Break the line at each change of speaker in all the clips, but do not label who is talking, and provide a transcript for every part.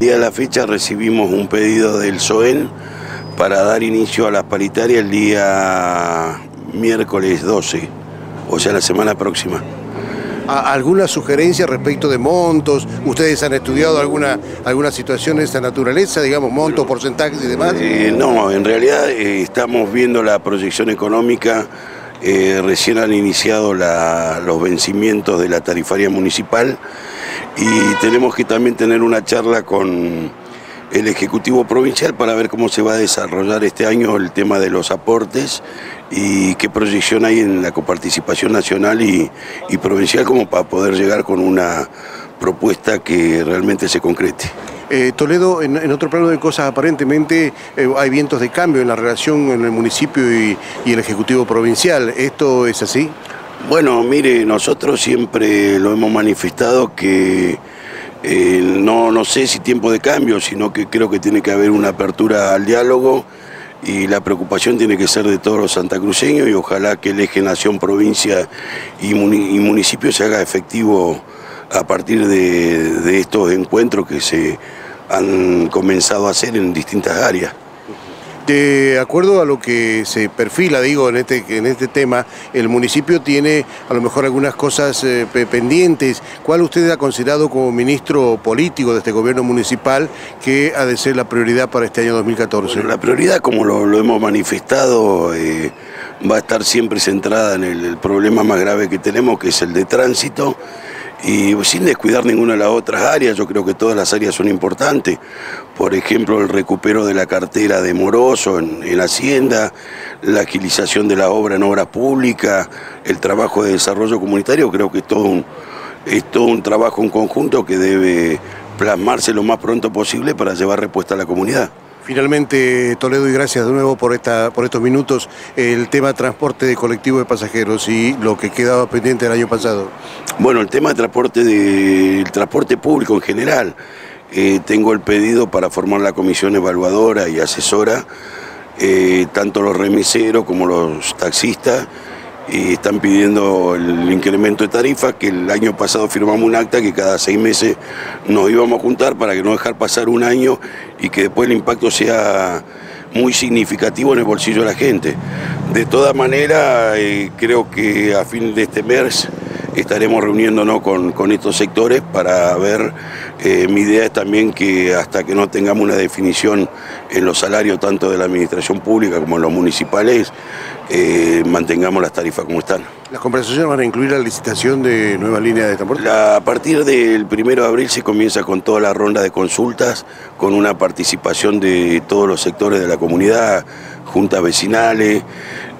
día de la fecha recibimos un pedido del SOEN para dar inicio a las paritarias el día miércoles 12, o sea, la semana próxima.
¿Alguna sugerencia respecto de montos? ¿Ustedes han estudiado alguna, alguna situación de esta naturaleza, digamos, montos, porcentajes y demás?
Eh, no, en realidad eh, estamos viendo la proyección económica. Eh, recién han iniciado los vencimientos de la tarifaria municipal y tenemos que también tener una charla con el Ejecutivo Provincial para ver cómo se va a desarrollar este año el tema de los aportes y qué proyección hay en la coparticipación nacional y, provincial como para poder llegar con una propuesta que realmente se concrete.
Eh, Toledo, en, otro plano de cosas, aparentemente eh, hay vientos de cambio en la relación en el municipio y el Ejecutivo Provincial. ¿Esto es así?
Bueno, mire, nosotros siempre lo hemos manifestado que eh, no, no sé si tiempo de cambio, sino que creo que tiene que haber una apertura al diálogo y la preocupación tiene que ser de todos los santacruceños y ojalá que el eje nación, provincia y, municipio se haga efectivo a partir de estos encuentros que se han comenzado a hacer en distintas áreas.
De acuerdo a lo que se perfila, digo, en este, en este tema, el municipio tiene a lo mejor algunas cosas eh, pendientes. ¿Cuál usted ha considerado como ministro político de este gobierno municipal que ha de ser la prioridad para este año 2014?
la prioridad, como lo, hemos manifestado, eh, va a estar siempre centrada en el problema más grave que tenemos, que es el de tránsito y sin descuidar ninguna de las otras áreas, yo creo que todas las áreas son importantes. Por ejemplo, el recupero de la cartera de Moroso en, Hacienda, la agilización de la obra en obra pública, el trabajo de desarrollo comunitario, creo que es todo un, es todo un trabajo en conjunto que debe plasmarse lo más pronto posible para llevar respuesta a la comunidad.
Finalmente, Toledo, y gracias de nuevo por, esta, por estos minutos, el tema transporte de colectivo de pasajeros y lo que quedaba pendiente el año pasado.
Bueno, el tema de transporte, de, transporte público en general. Eh, tengo el pedido para formar la comisión evaluadora y asesora, eh, tanto los remiseros como los taxistas, y están pidiendo el incremento de tarifas, que el año pasado firmamos un acta que cada seis meses nos íbamos a juntar para que no dejar pasar un año y que después el impacto sea muy significativo en el bolsillo de la gente. De todas maneras, eh, creo que a fin de este mes estaremos reuniéndonos con, estos sectores para ver, eh, mi idea es también que hasta que no tengamos una definición en los salarios tanto de la administración pública como en los municipales, eh, mantengamos las tarifas como están.
¿Las conversaciones van a incluir la licitación de nuevas líneas de transporte?
a partir del primero de abril se comienza con toda la ronda de consultas, con una participación de todos los sectores de la comunidad, juntas vecinales.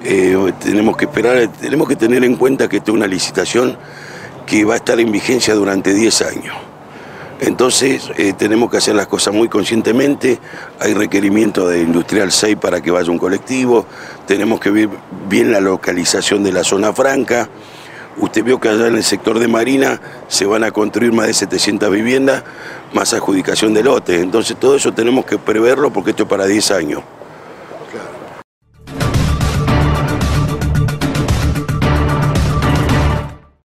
Eh, tenemos que esperar, tenemos que tener en cuenta que esta es una licitación que va a estar en vigencia durante 10 años. Entonces eh, tenemos que hacer las cosas muy conscientemente, hay requerimiento de Industrial 6 para que vaya un colectivo, tenemos que ver bien la localización de la zona franca. Usted vio que allá en el sector de Marina se van a construir más de 700 viviendas, más adjudicación de lotes. Entonces todo eso tenemos que preverlo porque esto es para 10 años.